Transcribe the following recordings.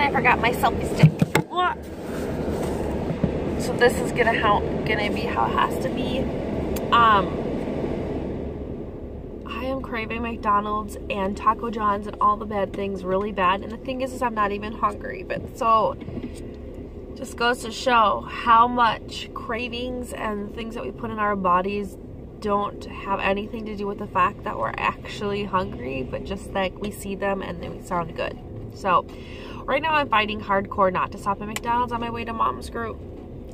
and I forgot my selfie stick. So this is gonna how gonna be how it has to be. Um, I am craving McDonald's and Taco John's and all the bad things really bad. And the thing is, is I'm not even hungry. But so just goes to show how much cravings and things that we put in our bodies don't have anything to do with the fact that we're actually hungry, but just like we see them and they sound good. So right now I'm fighting hardcore not to stop at McDonald's on my way to mom's group.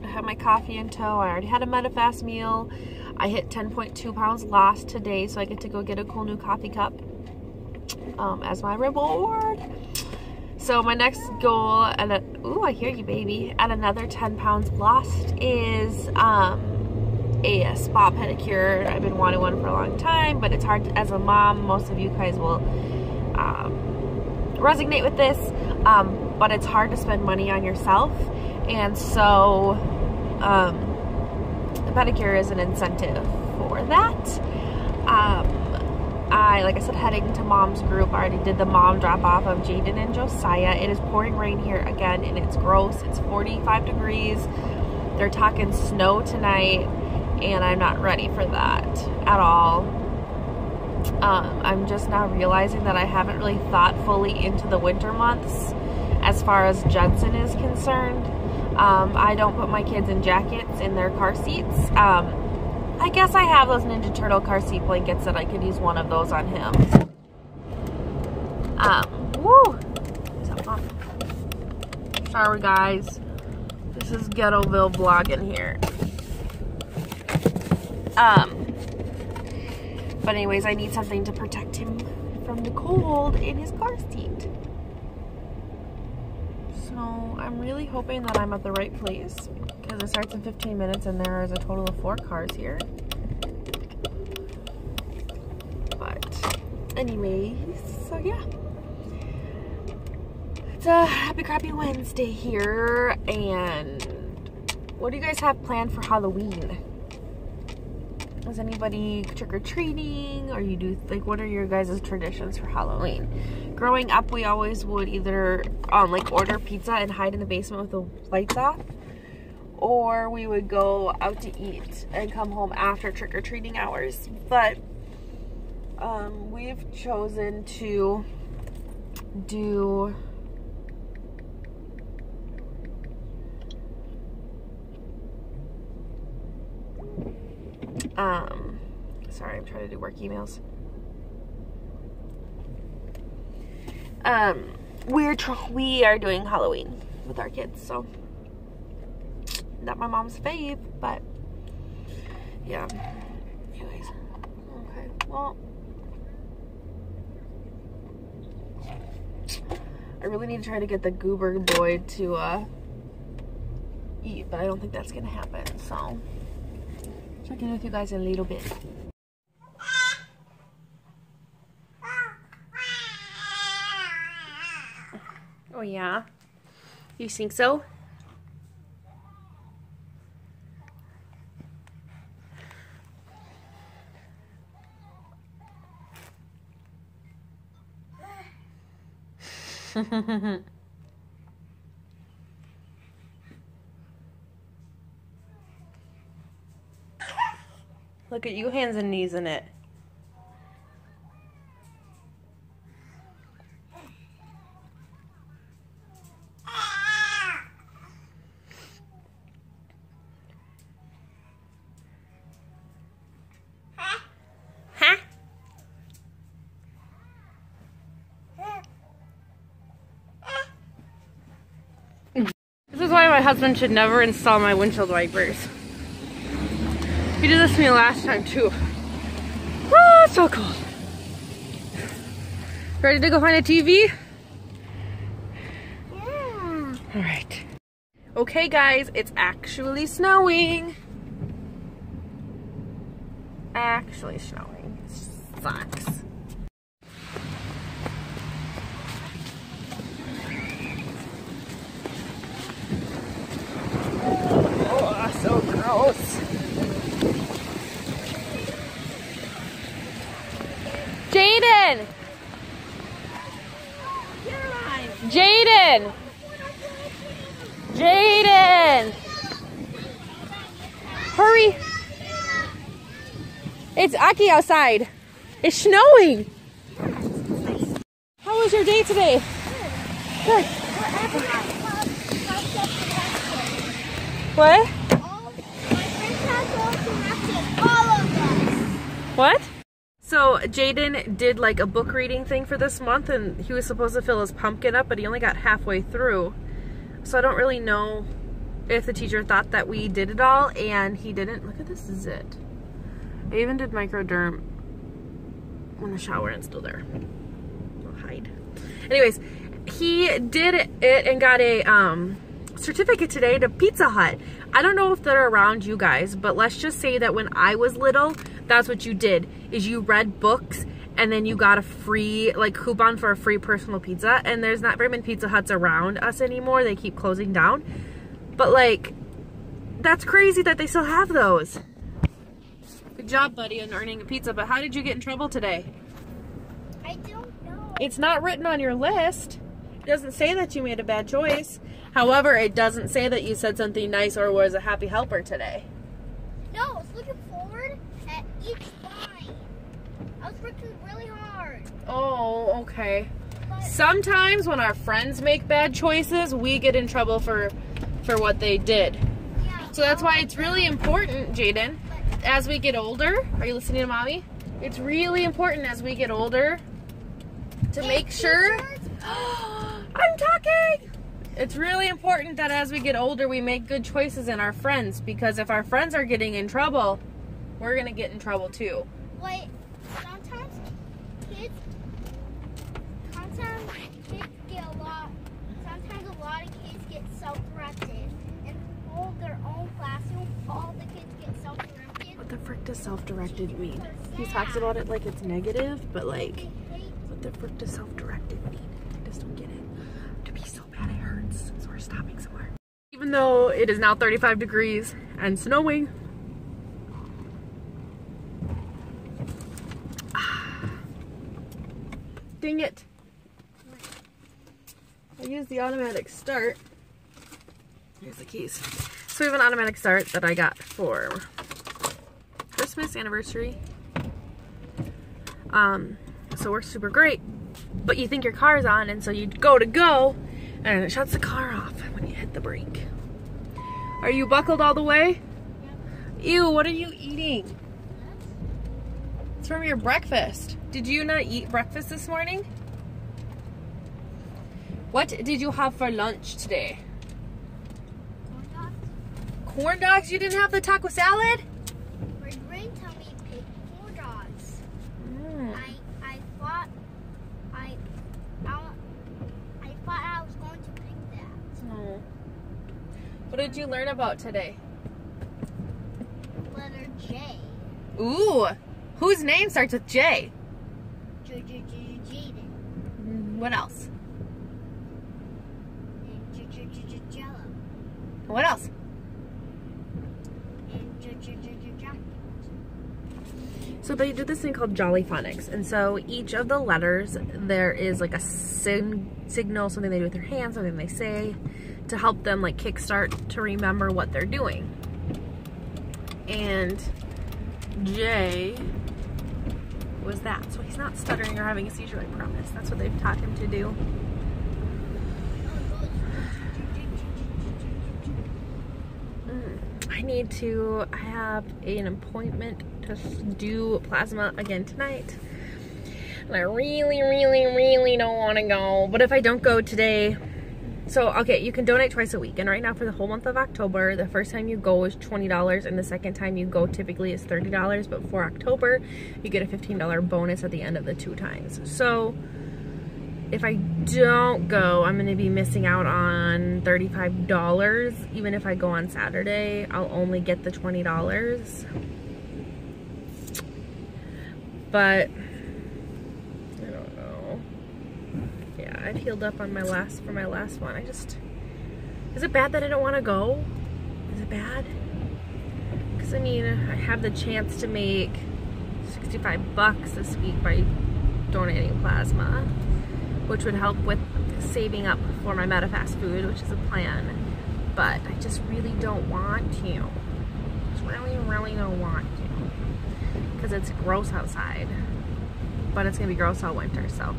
I have my coffee in tow. I already had a Medifast meal. I hit 10.2 pounds lost today, so I get to go get a cool new coffee cup um, as my reward. So my next goal, and ooh, I hear you, baby, at another 10 pounds lost is um, a, a spa pedicure. I've been wanting one for a long time, but it's hard to, as a mom. Most of you guys will um, resonate with this, um, but it's hard to spend money on yourself, and so um, the pedicure is an incentive for that. Um, I, like I said, heading to mom's group. I already did the mom drop off of Jaden and Josiah. It is pouring rain here again and it's gross. It's 45 degrees. They're talking snow tonight and I'm not ready for that at all. Um, I'm just now realizing that I haven't really thought fully into the winter months as far as Jensen is concerned. Um, I don't put my kids in jackets in their car seats. Um, I guess I have those Ninja Turtle car seat blankets that I could use one of those on him. Um, woo! Sorry guys. This is Ghettoville vlogging here. Um, but anyways, I need something to protect him from the cold in his car seat. So I'm really hoping that I'm at the right place because it starts in 15 minutes and there is a total of four cars here. But anyways, so yeah. It's a happy crappy Wednesday here and what do you guys have planned for Halloween? Is anybody trick-or-treating or you do like what are your guys' traditions for Halloween? Growing up we always would either um, like order pizza and hide in the basement with the lights off or we would go out to eat and come home after trick-or-treating hours. But um, we've chosen to do um sorry I'm trying to do work emails um we're we are doing Halloween with our kids so not my mom's fave, but yeah. Anyways, okay, well. I really need to try to get the goober boy to uh, eat, but I don't think that's gonna happen, so check in with you guys in a little bit. Oh yeah? You think so? Look at you hands and knees in it. This is why my husband should never install my windshield wipers. He did this to me last time too. Oh, it's so cold. Ready to go find a TV? Yeah. All right. Okay guys, it's actually snowing. Actually snowing. Sucks. Oh, so gross. Jaden! Jaden! Jaden! Hurry! It's Aki outside. It's snowing. How was your day today? Good. What? What? So Jaden did like a book reading thing for this month and he was supposed to fill his pumpkin up, but he only got halfway through. So I don't really know if the teacher thought that we did it all and he didn't. Look at this zit. I even did microderm in the shower and still there. I'll hide. Anyways, he did it and got a um, certificate today to Pizza Hut. I don't know if they're around you guys, but let's just say that when I was little, that's what you did, is you read books and then you got a free, like coupon for a free personal pizza. And there's not very many Pizza Huts around us anymore. They keep closing down. But like, that's crazy that they still have those. Good job, buddy, on earning a pizza. But how did you get in trouble today? I don't know. It's not written on your list. It doesn't say that you made a bad choice. However, it doesn't say that you said something nice or was a happy helper today. No, I was looking forward at each line. I was working really hard. Oh, okay. But Sometimes when our friends make bad choices, we get in trouble for for what they did. yeah. So that's why it's really important, Jaden, as we get older. Are you listening to mommy? It's really important as we get older to And make sure. I'm talking. It's really important that as we get older, we make good choices in our friends because if our friends are getting in trouble, we're gonna get in trouble too. Like sometimes kids, sometimes kids get a lot. Sometimes a lot of kids get self-directed and hold their own classroom. All the kids get self-directed. What the frick does self-directed mean? He talks about it like it's negative, but like, what the frick does self-directed mean? I just don't get it. To be so bad it hurts, so we're stopping somewhere. Even though it is now 35 degrees and snowing. Dang it. I used the automatic start. Here's the keys. So we have an automatic start that I got for Christmas anniversary. Um, so it works super great. But you think your car's on and so you go to go and it shuts the car off when you hit the brake. Are you buckled all the way? Yeah. Ew, what are you eating? It's from your breakfast. Did you not eat breakfast this morning? What did you have for lunch today? corn dogs. Corn dogs? You didn't have the taco salad? My brain tell me pick corn dogs. Mm. I I thought I I, wa- I thought I was going to pick that. Oh. What did you learn about today? Letter J. Ooh, whose name starts with J? J J J What else? J J J J. What else? So they did this thing called Jolly Phonics, and so each of the letters there is like a sig- signal, something they do with their hands, something they say, to help them like kickstart to remember what they're doing. And J was that, so he's not stuttering or having a seizure. I promise. That's what they've taught him to do. Mm. I need to have an appointment to do plasma again tonight. And I really, really, really don't want to go. But if I don't go today, so okay, you can donate twice a week. And right now for the whole month of October, the first time you go is $20 and the second time you go typically is $30. But for October, you get a $15 bonus at the end of the two times. So if I don't go, I'm going to be missing out on $35. Even if I go on Saturday, I'll only get the $20. But I don't know. Yeah, I've healed up on my last for my last one. I just Is it bad that I don't want to go? Is it bad? Cuz I mean, I have the chance to make 65 bucks this week by donating plasma which would help with saving up for my Medifast food, which is a plan. But I just really don't want to. Just really, really don't want to. Because it's gross outside. But it's going to be gross all winter, so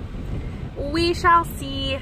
we shall see.